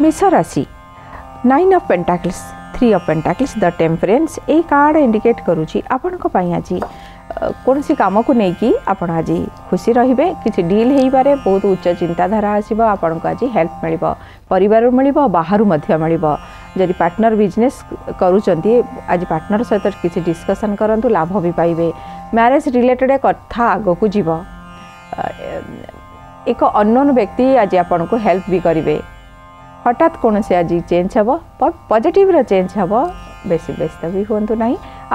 मेष राशि nine of pentacles three of pentacles the temperance ये कार्ड इंडिकेट करुच्ची आपण आज कौन कम को लेकिन आप आज खुशी रे कि डिल हो पारे बहुत उच्च चिंताधारा आसो आपण को आज हेल्प मिल पर मिल बाहर मिल जदि पार्टनर बिजनेस करुँचे आज पार्टनर सहित किसी डिस्कसन करूँ लाभ भी पाइबे रिलेटेड कथा आग को जीव एक ଏକ व्यक्ति आज आपन को हेल्प भी करेंगे হঠাৎ কৌশি আজ চেঞ্জ হব বট পজিটিভর চেঞ্জ হব বেশি ব্যস্ত বি হুঁতু না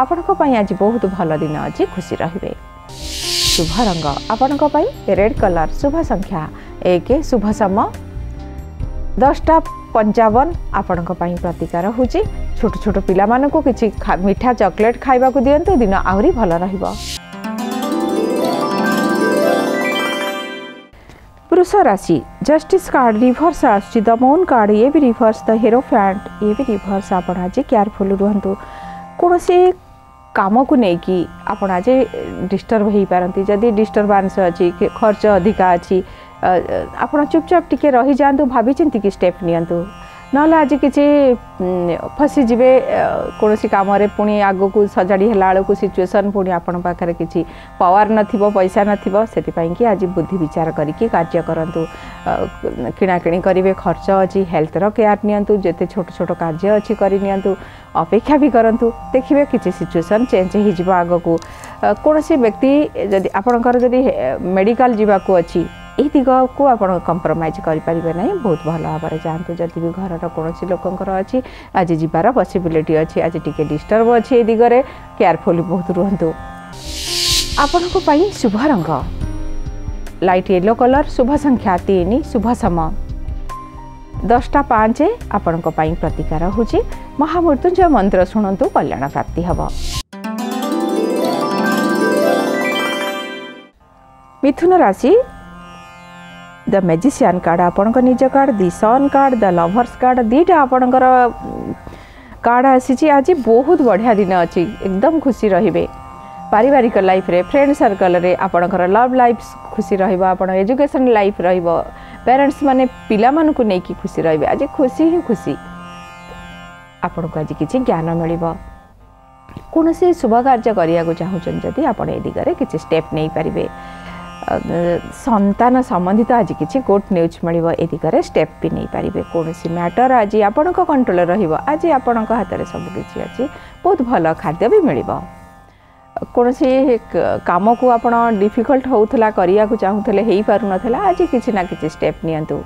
আপনার আজ বহুত ভালো দিন অছি খুশি রহবে শুভ রঙ আপনার রেড কলর শুভ সংখ্যা এক শুভ সম দশটা পঞ্চাবন আপনার প্রতিকার হচ্ছে ছোট ছোট পিলা কিছু মিঠা চকলেট খাইবা দিও দিন আহরি ভালো রহব વૃષ રાશિ જસ્ટિસ કાર્ડ રિવર્સ આસુଛି ଦ ମୌନ୍ କାର୍ଡ଼ ଇଏ ବି ରିଭର୍ସ ଦ ହେରୋ ଫ୍ୟାଣ୍ଟ ଇଏ ବି ରିଭର୍ସ ଆପଣ ଆଜି କେୟାରଫୁଲ୍ ରୁହନ୍ତୁ କୌଣସି କାମକୁ ନେଇକି ଆପଣ ଆଜି ଡିଷ୍ଟର୍ବ ହୋଇପାରନ୍ତି ଯଦି ଡିଷ୍ଟର୍ବାନ୍ସ ଅଛି ଖର୍ଚ୍ଚ ଅଧିକା ଅଛି ଆପଣ ଚୁପଚାପ ଟିକେ ରହିଯାଆନ୍ତୁ ଭାବିଚିନ୍ତିକି ଷ୍ଟେପ୍ ନିଅନ୍ତୁ नहेला आज फसी जिवे कस काम पछि आगको सजाडिहेला बलचुएसन पछि आपि पावार नैसा नथो त्यहीक आज बुद्धि विचार गरिक किणा किकिणी गरे खर्च अझै हेल्थ र केयर नियतु जस्तो छोटो छोटो कार्नि अपेक्षा देखि सिचुएसन चेन्ज हुन्छ आगु कि व्यक्ति आपणको मेडिकल जुवाकु ଏହି ଦିଗକୁ ଆପଣ କମ୍ପ୍ରମାଇଜ୍ କରିପାରିବେ ନାହିଁ ବହୁତ ଭଲ ଭାବରେ ଯାଆନ୍ତୁ ଯଦି ବି ଘରର କୌଣସି ଲୋକଙ୍କର ଅଛି ଆଜି ଯିବାର ପସିବିଲିଟି ଅଛି ଆଜି ଟିକେ ଡିଷ୍ଟର୍ବ ଅଛି ଏ ଦିଗରେ କେୟାରଫୁଲି ବହୁତ ରୁହନ୍ତୁ ଆପଣଙ୍କ ପାଇଁ ଶୁଭ ରଙ୍ଗ ଲାଇଟ୍ ୟେଲୋ କଲର୍ ଶୁଭ ସଂଖ୍ୟା ତିନି ଶୁଭ ସମୟ ଦଶଟା ପାଞ୍ଚ ଆପଣଙ୍କ ପାଇଁ ପ୍ରତିକାର ହେଉଛି ମହାମୃତ୍ୟୁଞ୍ଜୟ ମନ୍ତ୍ର ଶୁଣନ୍ତୁ କଲ୍ୟାଣ ପ୍ରାପ୍ତି ହେବ ମିଥୁନ ରାଶି द मेजिशियान कार्ड आप card the sun card the lovers card दीटा आपणकर कार्ड आसी आज बहुत बढ़िया दिन अच्छी एकदम खुशी रे पारिवारिक लाइफ रे फ्रेंड सर्कल आपणकर लव लाइफ खुशी रण एजुकेशन लाइफ रेरेन्ट्स मैंने पा कि खुशी रे आज खुशी ही खुशी आपण को आज किसी ज्ञान मिल कौन शुभ कार्य करने को चाहूँ जदि आप दिगरे किसी स्टेप नहीं पारे ସନ୍ତାନ ସମ୍ବନ୍ଧିତ ଆଜି କିଛି କୋର୍ଟ ନ୍ୟୁଜ୍ ମିଳିବ ଏ ଦିଗରେ ଷ୍ଟେପ୍ ବି ନେଇପାରିବେ କୌଣସି ମ୍ୟାଟର ଆଜି ଆପଣଙ୍କ କଣ୍ଟ୍ରୋଲ ରହିବ ଆଜି ଆପଣଙ୍କ ହାତରେ ସବୁ କିଛି ଅଛି ବହୁତ ଭଲ ଖାଦ୍ୟ ବି ମିଳିବ କୌଣସି କାମକୁ ଆପଣ ଡିଫିକଲ୍ଟ ହେଉଥିଲା କରିବାକୁ ଚାହୁଁଥିଲେ ହେଇପାରୁନଥିଲା ଆଜି କିଛି ନା କିଛି ଷ୍ଟେପ୍ ନିଅନ୍ତୁ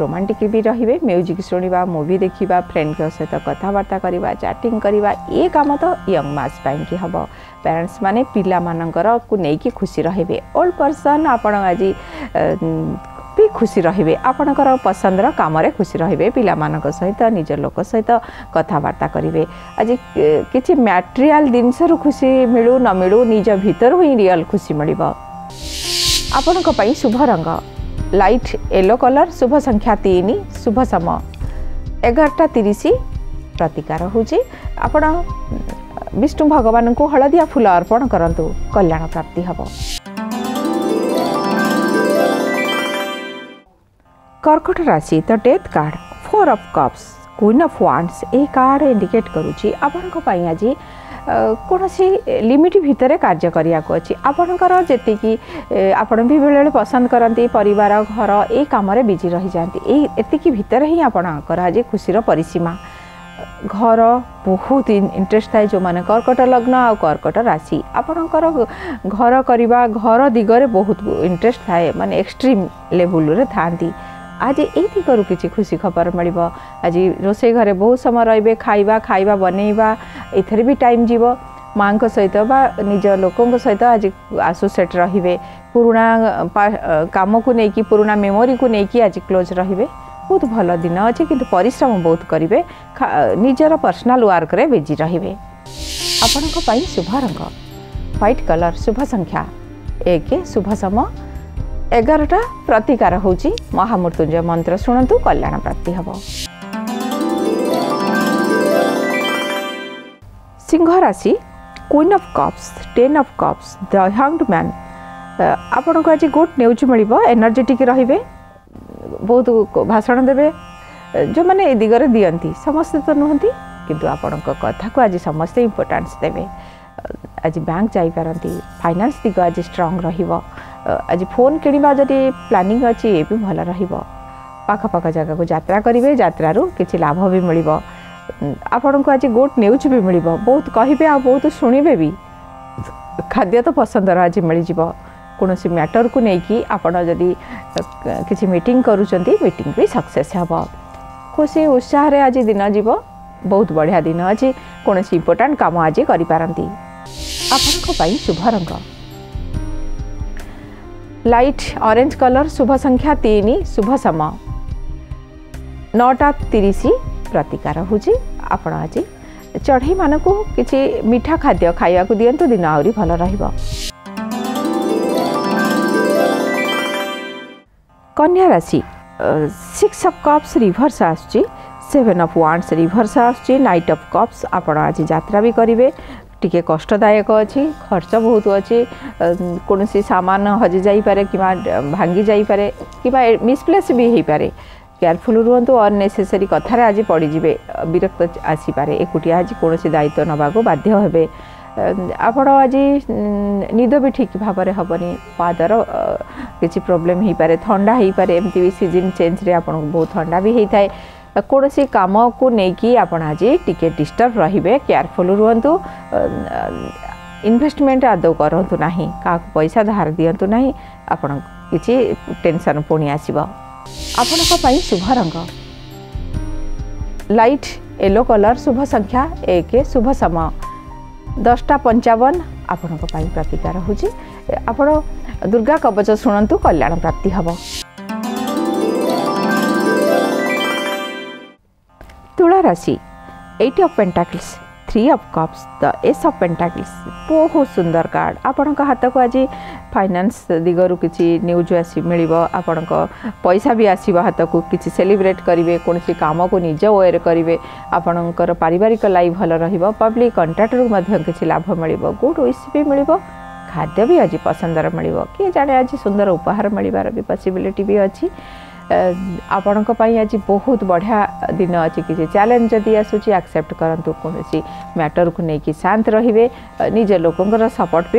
रोमांटिक भी रे म्यूजिक शुणा मुवि देखा फ्रेंड सहित कथबार्ता करवा चैटिंग करवा ये कम तो यंग मास पाई हम पेरेंट्स मैंने पाकर नहीं खुशी रे ओल्ड पर्सन आपण आज ବି ଖୁସି ରହିବେ ଆପଣଙ୍କର ପସନ୍ଦର କାମରେ ଖୁସି ରହିବେ ପିଲାମାନଙ୍କ ସହିତ ନିଜ ଲୋକ ସହିତ କଥାବାର୍ତ୍ତା କରିବେ ଆଜି କିଛି ମ୍ୟାଟେରିଆଲ୍ ଜିନିଷରୁ ଖୁସି ମିଳୁ ନ ମିଳୁ ନିଜ ଭିତରୁ ହିଁ ରିଅଲ୍ ଖୁସି ମିଳିବ ଆପଣଙ୍କ ପାଇଁ ଶୁଭ ରଙ୍ଗ লাইট ইয়েলো কলর শুভ সংখ্যা তিন শুভ সময় এগারোটা তিরিশ প্রতিকার হচ্ছে আপনার বিষ্ণু ভগবান হলদিয়া ফুল অর্পণ করতু কল্যাণ প্রাপ্তি হব कर्कट राशि the death card four of cups queen of wands A card indicate करुच्ची आपण आज कनसी लिमिट भित्र कार्जा अच्छा आपण्ड आपणी बेला बेला पसन्द गर घर ए कम विजि रहि एकिभित्र आपि खुसी र परिसीमा घर बहुत इन्ट्रेस्ट थाए जो कर्कट लग्न आ कर्कट राशि आप घर घर दिगरे बहुत इन्ट्रेस्ट थाए मे एक्सट्रिम लेबुल थाहा आज यही खुशी खबर मलब्य आज रोसे घरे बहुत समय रे खाइबा खाइवा बनैवा भी टाइम जो मान्छे निज लोक आज आसोसेट रे कमि पूर्ण मेमोरी कुकि आज क्ल रे भन्न दिन अझ परिश्रम बहुत गरे निजर पर्सनाल वर्क विजिरहे आप शुभ रंग ह्वइट कलर संख्या एक शुभ समय ଏଗାରଟା ପ୍ରତିକାର ହେଉଛି ମହାମୃତ୍ୟୁଞ୍ଜୟ ମନ୍ତ୍ର ଶୁଣନ୍ତୁ କଲ୍ୟାଣ ପ୍ରାପ୍ତି ହେବ ସିଂହ ରାଶି queen of cups ten of cups the hanged man ଆପଣଙ୍କୁ ଆଜି ଗୁଡ୍ ନ୍ୟୁଜ୍ ମିଳିବ ଏନର୍ଜେଟିକ୍ ରହିବେ ବହୁତ ଭାଷଣ ଦେବେ ଯେଉଁମାନେ ଏ ଦିଗରେ ଦିଅନ୍ତି ସମସ୍ତେ ତ ନୁହନ୍ତି କିନ୍ତୁ ଆପଣଙ୍କ କଥାକୁ ଆଜି ସମସ୍ତେ ଇମ୍ପୋର୍ଟାନ୍ସ ଦେବେ ଆଜି ବ୍ୟାଙ୍କ ଯାଇପାରନ୍ତି ଫାଇନାନ୍ସ ଦିଗ ଆଜି ଷ୍ଟ୍ରଙ୍ଗ ରହିବ आज फोन किणवा जदि प्लानिंग अच्छे ये भी भल रखापाख जगह को जरा करेंगे जित्रु किसी लाभ भी मिल आपण को आज गोट न्यूज भी मिल बहुत कह बहुत शुणे भी खाद्य तो पसंद आज मिल जाणसी मैटर को लेकिन आपड़ी किसी मीट कर मीट भी सक्से हम खुशी उत्साह आज दिन जीव बहुत बढ़िया दिन अच्छी कौन सी इंपोर्टाट कम आज करुभ रंग लाइट ऑरेंज कलर शुभ संख्या तीन शुभ समय नौटा तीस प्रतिकार हो आज चढ़ई मान किसी मीठा खाद्य खाया दिंतु दिन आहरी भल र कन्या राशि six of cups reverse ace of wands reverse ace of cups आपड़ आज जात्रा भी करेंगे টিকে কষ্টদায়ক অছি খরচ বহুত অছি কোণী সামান হজি যাইপরে কিংবা ভাঙ্গি যাইপরে কিংবা মিসপ্লেস বি হইপরে কেয়ারফুল রুহতু অননেসেসারি কথার আজ পড়িযে বিরক্ত আসিপরে একুটিয়া আজ কোণী দায়িত্ব নেওয়া বাধ্য হবে ଆପଣ ଆଜି ନିଦ ବି ଠିକ୍ ଭାବରେ ହେବନି ପାଦର କିଛି ପ୍ରୋବ୍ଲେମ୍ ହେଇପାରେ ଥଣ୍ଡା ହେଇପାରେ ଏମିତି ବି ସିଜନ୍ ଚେଞ୍ଜରେ ଆପଣଙ୍କୁ ବହୁତ ଥଣ୍ଡା ବି ହେଇଥାଏ कौन सी कम को लेकिन आपड़ आज टी डिस्टर्ब रे केयरफुल रुंतु इनभेस्टमेंट आद कर पैसा धार दिंतु ना आपण कि टेनसन पुणी आसण शुभ रंग लाइट येलो कलर शुभ संख्या एक शुभ समय दसटा पंचावन आपण प्रतीका रोज दुर्गा कवच शुणु कल्याण प्राप्ति हाँ ଅଷ୍ଟା ରାଶି eight of pentacles three of cups the ace of pentacles ବହୁତ ସୁନ୍ଦର କାର୍ଡ଼ ଆପଣଙ୍କ ହାତକୁ ଆଜି ଫାଇନାନ୍ସ ଦିଗରୁ କିଛି ନ୍ୟୁଜ୍ ଆସି ମିଳିବ ଆପଣଙ୍କ ପଇସା ବି ଆସିବ ହାତକୁ କିଛି ସେଲିବ୍ରେଟ୍ କରିବେ କୌଣସି କାମକୁ ନିଜ ୱେରେ କରିବେ ଆପଣଙ୍କର ପାରିବାରିକ ଲାଇଫ୍ ଭଲ ରହିବ ପବ୍ଲିକ୍ କଣ୍ଟ୍ରାକ୍ଟରକୁ ମଧ୍ୟ କିଛି ଲାଭ ମିଳିବ ଗୁଡ଼୍ ୱିସ୍ ବି ମିଳିବ ଖାଦ୍ୟ ବି ଆଜି ପସନ୍ଦର ମିଳିବ କିଏ ଜାଣେ ଆଜି ସୁନ୍ଦର ଉପହାର ମିଳିବାର ବି ପସିବିଲିଟି ବି ଅଛି আপনক পই আজি বহুত বঢ়য়া দিন আচি কি যে চ্যালেঞ্জ দিয় สุ চি অ্যাকসেপ্ট করন্ত কোনেসি ম্যাটার কো নেকি শান্ত রহিবে নিজ লোককৰ সাপোর্ট পি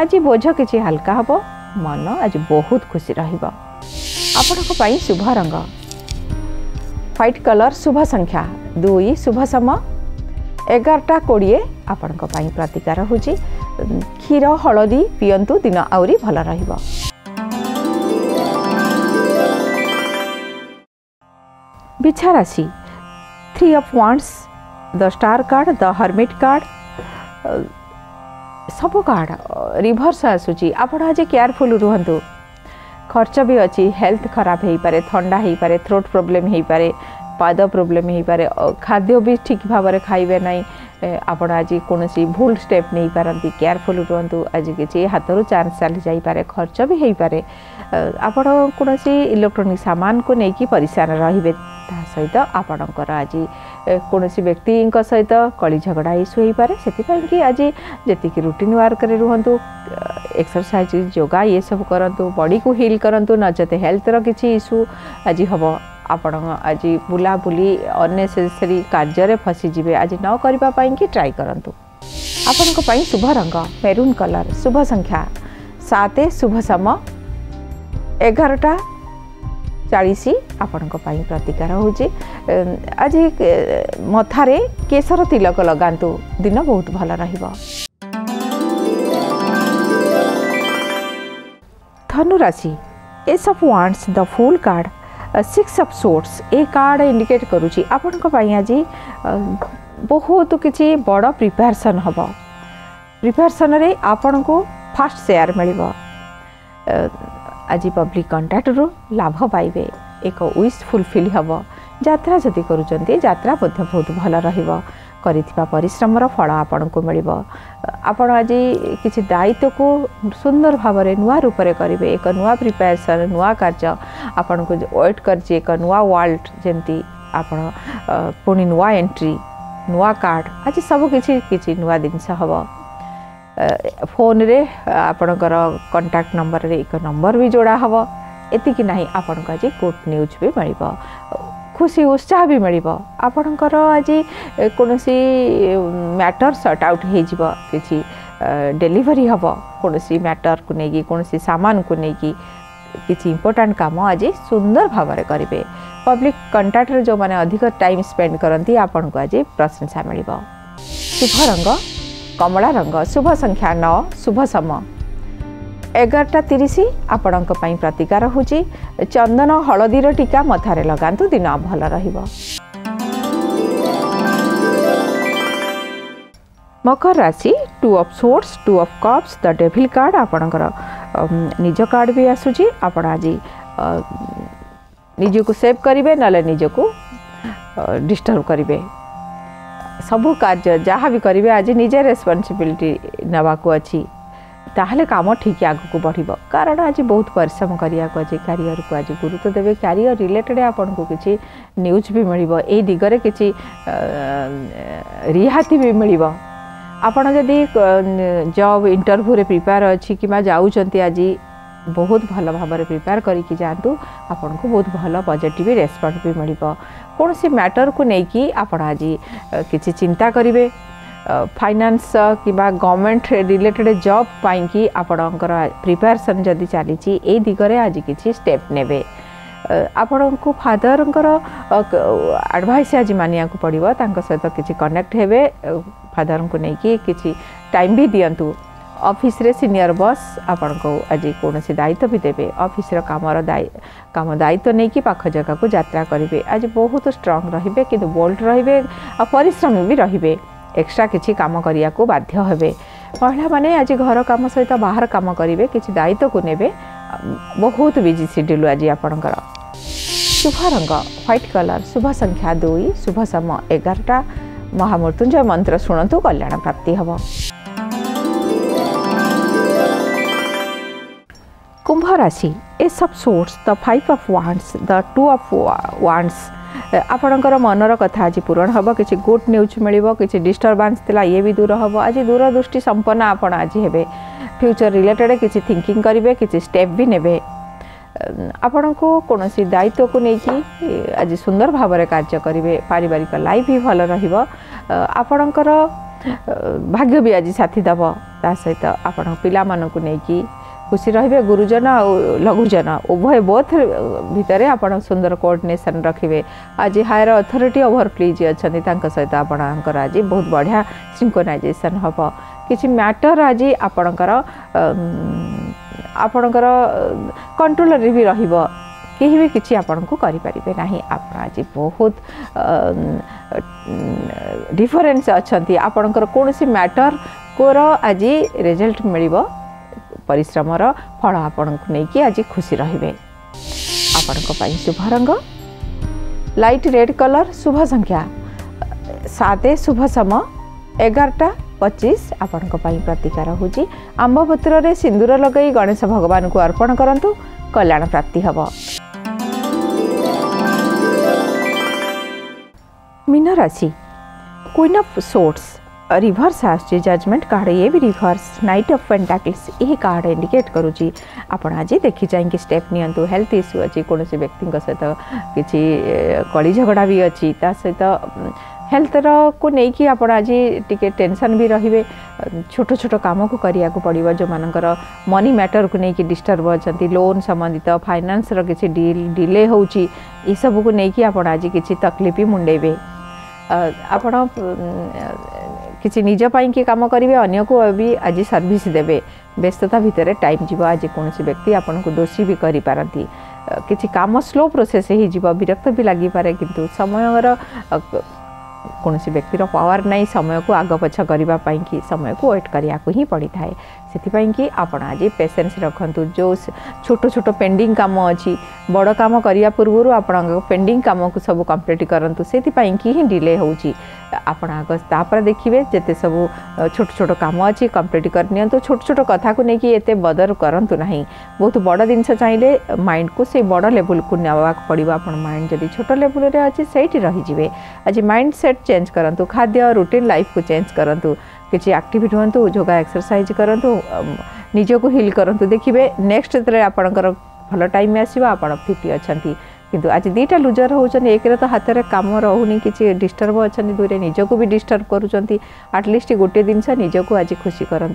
আজি বোজো কিচি হালকা হব মন আজি বহুত খুশি রহিব আপনক পই শুভ রং ফাইট কালৰ শুভ সংখ্যা 2 শুভ সময় 11 টা কোড়িয়ে আপনক পই প্ৰতিকাৰ হ'জি খીર হলাদি পিয়ন্ত দিন আউৰি ভাল রহিব बिछा राशि three of wands the star card the hermit card सब कार्ड रिभर्स आसूची आपण आज केयरफुल रुहतु खर्च भी अच्छी हेल्थ खराब हो पारे थंडा हो पारे थ्रोट प्रोब्लेम हो पारे ପାଦ ପ୍ରୋବ୍ଲେମ୍ ହୋଇପାରେ ଖାଦ୍ୟ ବି ଠିକ୍ ଭାବରେ ଖାଇବେ ନାହିଁ ଆପଣ ଆଜି କୌଣସି ଭୁଲ ଷ୍ଟେପ୍ ନେଇପାରନ୍ତି କେୟାରଫୁଲ୍ ରୁହନ୍ତୁ ଆଜି କିଛି ହାତରୁ ଚାନ୍ସ ଚାଲି ଯାଇପାରେ ଖର୍ଚ୍ଚ ବି ହୋଇପାରେ ଆପଣ କୌଣସି ଇଲେକ୍ଟ୍ରୋନିକ୍ ସାମାନକୁ ନେଇକି ପରିସାର ରହିବେ सहित आपणकर आज कौन सी व्यक्ति सहित कली झगड़ा इश्यू हो पाए से आज जी रुटीन वर्क रुहतु एक्सरसाइज योगा ये सब करूँ बॉडी को हिल करूँ नजत हेल्थर किसी इश्यू आज हम आपण आज बुला बुली अनेसेसरी कार्य फसी आज न करने ट्राए करूँ आपण शुभ रंग मेरून कलर शुभ संख्या सात शुभ सम एगारटा चालीस आपण प्रतिकार हो आज मथारे केशर तिलक लगा दिन बहुत भल रनुराशि ace of wands the fool card six of swords ये कार्ड इंडिकेट कर बहुत किसी बड़ प्रिपेरेसन हम प्रिपेरेसन आपण को फास्ट सेयार मिल ଆଜି ପବ୍ଲିକ୍ କଣ୍ଟ୍ରାକ୍ଟରୁ ଲାଭ ପାଇବେ ଏକ ୱିଶ୍ ଫୁଲଫିଲ୍ ହେବ ଯାତ୍ରା ଯଦି କରୁଛନ୍ତି ଯାତ୍ରା ମଧ୍ୟ ବହୁତ ଭଲ ରହିବ କରିଥିବା ପରିଶ୍ରମର ଫଳ ଆପଣଙ୍କୁ ମିଳିବ ଆପଣ ଆଜି କିଛି ଦାୟିତ୍ୱକୁ ସୁନ୍ଦର ଭାବରେ ନୂଆ ରୂପରେ କରିବେ ଏକ ନୂଆ ପ୍ରିପାରେସନ୍ ନୂଆ କାର୍ଯ୍ୟ ଆପଣଙ୍କୁ ୱେଟ୍ କରିଛି ଏକ ନୂଆ ୱାର୍ଲଡ ଯେମିତି ଆପଣ ପୁଣି ନୂଆ ଏଣ୍ଟ୍ରି ନୂଆ କାର୍ଡ଼ ଆଜି ସବୁକିଛି କିଛି ନୂଆ ଜିନିଷ ହେବ ଫୋନ୍ରେ ଆପଣଙ୍କର କଣ୍ଟାକ୍ଟ ନମ୍ବରରେ ଏକ ନମ୍ବର ବି ଯୋଡ଼ା ହେବ ଏତିକି ନାହିଁ ଆପଣଙ୍କୁ ଆଜି ଗୁଡ୍ ନ୍ୟୁଜ୍ ବି ମିଳିବ ଖୁସି ଉତ୍ସାହ ବି ମିଳିବ ଆପଣଙ୍କର ଆଜି କୌଣସି ମ୍ୟାଟର୍ ସର୍ଟ ଆଉଟ୍ ହୋଇଯିବ କିଛି ଡେଲିଭରି ହେବ କୌଣସି ମ୍ୟାଟର୍କୁ ନେଇକି କୌଣସି ସାମାନକୁ ନେଇକି କିଛି ଇମ୍ପୋର୍ଟାଣ୍ଟ କାମ ଆଜି ସୁନ୍ଦର ଭାବରେ କରିବେ ପବ୍ଲିକ୍ କଣ୍ଟାକ୍ଟରେ ଯେଉଁମାନେ ଅଧିକ ଟାଇମ୍ ସ୍ପେଣ୍ଡ କରନ୍ତି ଆପଣଙ୍କୁ ଆଜି ପ୍ରଶଂସା ମିଳିବ ଶୁଭ ରଙ୍ଗ शुभ संख्या न शुभ सम एघारटा तिस आपण्पाई प्रतिकार हुन्छ चन्दन हलदी र टीका मथार लगा मकर राशि two of swords two of cups the devil card आपणको निज भी आसुची आसु आज निजको सेभ गरे नलेजको डिस्टर्ब सब कार्य जहाँ भी करेंगे आज निजे रेस्पनसबिलिटी नाक अच्छी तालोले कम ठीक आगक बढ़ कारण आज बहुत पिश्रम करने क्यारिययर को आज गुरुत्व देते क्यारिययर रिलेटेड आपन को किसी न्यूज भी मिल दिगरे कि रिहाती भी मिल आपण जब इंटरव्यू रे प्रिपेयर अच्छी कि आज बहुत भल भाव प्रिपेयर करके जातु आपन को बहुत भल पजिट रेस्पन्स भी मिल कौन सी मैटर को नहीं कि आप आज किसी चिंता करेंगे फाइनान्स कि गवर्नमेंट रिलेटेड जब पाई आपणकर प्रिपेरेसन जदि चली दिगरे आज किसी स्टेप ने आपण को फादर आडभइस आज मानिया पड़ता सहित किसी कनेक्ट हे फादर को लेकिन किसी टाइम भी दिंतु ଅଫିସରେ ସିନିୟର ବସ୍ ଆପଣଙ୍କୁ ଆଜି କୌଣସି ଦାୟିତ୍ୱ ବି ଦେବେ ଅଫିସର କାମର କାମ ଦାୟିତ୍ୱ ନେଇକି ପାଖ ଜାଗାକୁ ଯାତ୍ରା କରିବେ ଆଜି ବହୁତ ଷ୍ଟ୍ରଙ୍ଗ ରହିବେ କିନ୍ତୁ ବୋଲ୍ଡ ରହିବେ ଆଉ ପରିଶ୍ରମୀ ବି ରହିବେ ଏକ୍ସଟ୍ରା କିଛି କାମ କରିବାକୁ ବାଧ୍ୟ ହେବେ ମହିଳାମାନେ ଆଜି ଘର କାମ ସହିତ ବାହାର କାମ କରିବେ କିଛି ଦାୟିତ୍ୱକୁ ନେବେ ବହୁତ ବିଜି ସିଡ୍ୟୁଲ୍ ଆଜି ଆପଣଙ୍କର ଶୁଭ ରଙ୍ଗ ହ୍ୱାଇଟ୍ କଲର୍ ଶୁଭ ସଂଖ୍ୟା ଦୁଇ ଶୁଭ ସମ ଏଗାରଟା ମହାମୃତ୍ୟୁଞ୍ଜୟ ମନ୍ତ୍ର ଶୁଣନ୍ତୁ କଲ୍ୟାଣ ପ୍ରାପ୍ତି ହେବ कुंभ राशि ए सब source the five of wands the two of wands आपण मनर कथा आज पूरण हम कि गुड न्यूज मिल किसी डिस्टर्बान्स ये भी दूर हम आज दूरदृष्टि संपन्न आप आज हे फ्यूचर रिलेटेड किसी थिंकिंग करेंगे किसी स्टेप भी ने आपण को कौन सी दायित्व को लेकिन आज सुंदर भाव कार्य करेंगे पारिवारिक लाइफ भी भल रपणकर भाग्य भी आज साथी दबा सहित आपण पा मानक खुशी रे गुरुजन आ लघुजन उभय बोथ भितर आप सुंदर कोअर्डनेसन रखिए आज हायर अथरीटी ओभरफ्लीज अच्छा तक सहित आपणकर आज बहुत बढ़िया सिंकोनाइजेसन हम कि मैटर आज आपणकर आपणकर कंट्रोल भी रही कहीं भी किसी आपंपे ना आप आज बहुत डिफरेन्स अच्छा आपणकर कौन सी मैटर को आज रिजल्ट मिल ପରିଶ୍ରମର ଫଳ ଆପଣଙ୍କୁ ନେଇକି ଆଜି ଖୁସି ରହିବେ ଆପଣଙ୍କ ପାଇଁ ଶୁଭ ରଙ୍ଗ ଲାଇଟ୍ ରେଡ଼୍ କଲର୍ ଶୁଭ ସଂଖ୍ୟା ସାତ ଶୁଭ ସମ ଏଗାରଟା ପଚିଶ ଆପଣଙ୍କ ପାଇଁ ପ୍ରତିକାର ହେଉଛି ଆମ୍ବ ପତ୍ରରେ ସିନ୍ଦୁର ଲଗାଇ ଗଣେଶ ଭଗବାନଙ୍କୁ ଅର୍ପଣ କରନ୍ତୁ କଲ୍ୟାଣ ପ୍ରାପ୍ତି ହେବ ମୀନରାଶି କୁଇନ୍ ଅଫ୍ ସୋର୍ଟ୍ସ रिभर्स आसचे जजमेंट कार्ड ये भी रिभर्स नाइट अफ पेंटाकल्स यही कार्ड इंडिकेट करुच्ची आपड़ आज देखि चाहिए स्टेप नियंतु हेल्थ इश्यू अच्छी कौन से व्यक्ति सहित किसी कड़ी झगड़ा भी अच्छी सहित हेल्थर को लेकिन आप आज टी टेनसन भी रही है छोट छोट कम को पड़ो जो मान मनी मैटर को लेकिन डिस्टर्ब अच्छा लोन संबंधित फाइनान्स किसी डिले हो सबको लेकिन आप आज किसी तकलीफ भी मुंडेबे आप किसी किज कम करेंगे अग को भी आज सर्विस देवे व्यस्तता भितर टाइम जीव आज कौन व्यक्ति आपन को दोषी भी करपारती किसी कम स्लो प्रोसेस विरक्त भी लग कि समय कौन व्यक्तिर पावर नहीं समय को आग पछ करने समय को वेट व्वेट कराया पड़ता है से आपड़ आज पेसेंस रखु जो छोट छोट पे कम अच्छी बड़ कम करने पूर्व आपण पेंडिंग कम को सब कम्प्लीट करूँ से ही डिले हो आपर देखिए जिते सब छोट छोट कम अच्छी कम्प्लीट करनी छोट छोट कथ को लेकिन एत बदर करूँ ना बहुत बड़ जिनस चाहिए माइंड को से बड़ लेवल को नाक पड़ो आप माइंड जब छोट लेवल अच्छे से रही आज माइंड सेट चेज करूँ खाद्य रुटीन लाइफ को चेंज करूँ किसी आक्टिट हूँ योग एक्सरसाइज करूँ निज को हिल करूँ देखिए नेक्स्ट थे आपणकर भल टाइम आसो आप फिट अच्छा कि आज दुटा लुजर होती एक तो हाथ में कम रोनी किसी डिस्टर्ब अच्छा दूरी निजक भी डिस्टर्ब कर आटलिस्ट गोटे जिनस निजक आज खुशी करूँ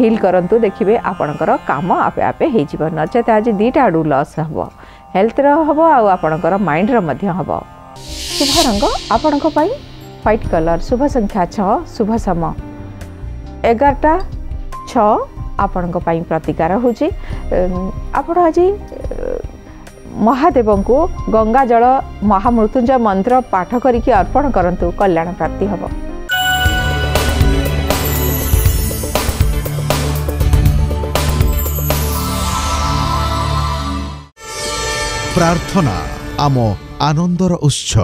हिल करूँ देखिए आपणकर कम आपे आपे हो नचे आज दुटा आड़ लस हम हेल्थ रो आपण माइंड रो शुभ रंग आपण হোয়াইট কলর শুভ সংখ্যা ছ শুভ সম এগারটা ছ ଆପଣଙ୍କ ପାଇଁ ପ୍ରତିକାର ହେଉଛି ଆପଣ ଆଜି ମହାଦେବଙ୍କୁ ଗଙ୍ଗା ଜଳ ମହାମୃତ୍ୟୁଞ୍ଜୟ ମନ୍ତ୍ର ପାଠ କରିକି ଅର୍ପଣ କରନ୍ତୁ କଲ୍ୟାଣ ପ୍ରାପ୍ତି ହେବ ପ୍ରାର୍ଥନା ଆମ ଆନନ୍ଦର ଉତ୍ସ